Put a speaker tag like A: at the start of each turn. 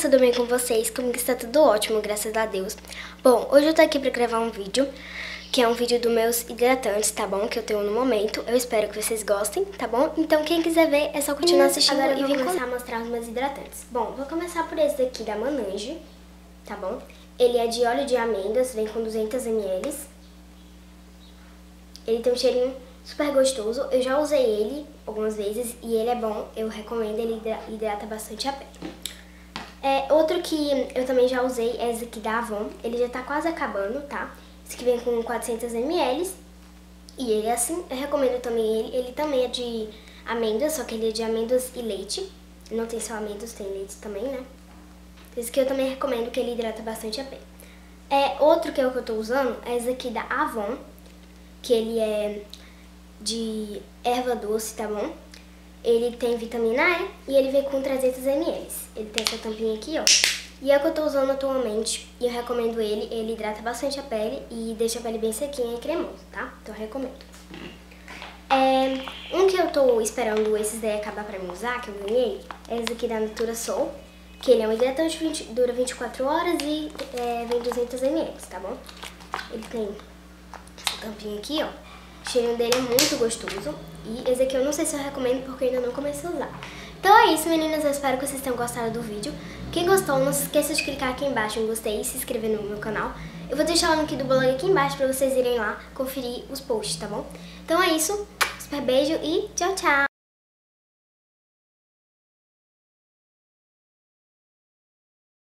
A: tudo bem com vocês? Comigo está tudo ótimo, graças a Deus. Bom, hoje eu tô aqui pra gravar um vídeo, que é um vídeo dos meus hidratantes, tá bom? Que eu tenho no momento. Eu espero que vocês gostem, tá bom? Então quem quiser ver é só continuar assistindo Agora e vou começar a mostrar os meus hidratantes. Bom, vou começar por esse daqui da Manange, tá bom? Ele é de óleo de amêndoas, vem com 200 ml. Ele tem um cheirinho super gostoso. Eu já usei ele algumas vezes e ele é bom. Eu recomendo, ele hidrata bastante a pele. É, outro que eu também já usei é esse aqui da Avon. Ele já tá quase acabando, tá? Esse aqui vem com 400 ml. E ele é assim, eu recomendo também ele. Ele também é de amêndoas, só que ele é de amêndoas e leite. Não tem só amêndoas, tem leite também, né? Esse aqui eu também recomendo que ele hidrata bastante a pele. É, outro que é o que eu tô usando é esse aqui da Avon, que ele é de erva doce, tá bom? Ele tem vitamina E e ele vem com 300 ml. Ele tem essa tampinha aqui, ó. E é o que eu tô usando atualmente e eu recomendo ele. Ele hidrata bastante a pele e deixa a pele bem sequinha e cremosa, tá? Então eu recomendo. É, um que eu tô esperando esses daí acabar pra mim usar, que eu ganhei, é esse aqui da Natura Soul. Que ele é um hidratante, 20, dura 24 horas e é, vem 200 ml, tá bom? Ele tem essa tampinha aqui, ó. O cheirinho dele é muito gostoso. E esse aqui eu não sei se eu recomendo porque ainda não comecei a usar. Então é isso, meninas. Eu espero que vocês tenham gostado do vídeo. Quem gostou, não se esqueça de clicar aqui embaixo em gostei e se inscrever no meu canal. Eu vou deixar o link do blog aqui embaixo pra vocês irem lá conferir os posts, tá bom? Então é isso. Super beijo e tchau, tchau!